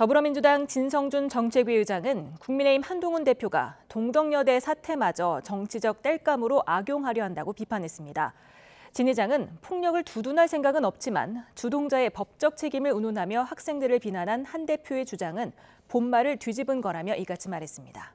더불어민주당 진성준 정책위 의장은 국민의힘 한동훈 대표가 동덕여대 사태마저 정치적 땔감으로 악용하려 한다고 비판했습니다. 진 의장은 폭력을 두둔할 생각은 없지만 주동자의 법적 책임을 운운하며 학생들을 비난한 한 대표의 주장은 본말을 뒤집은 거라며 이같이 말했습니다.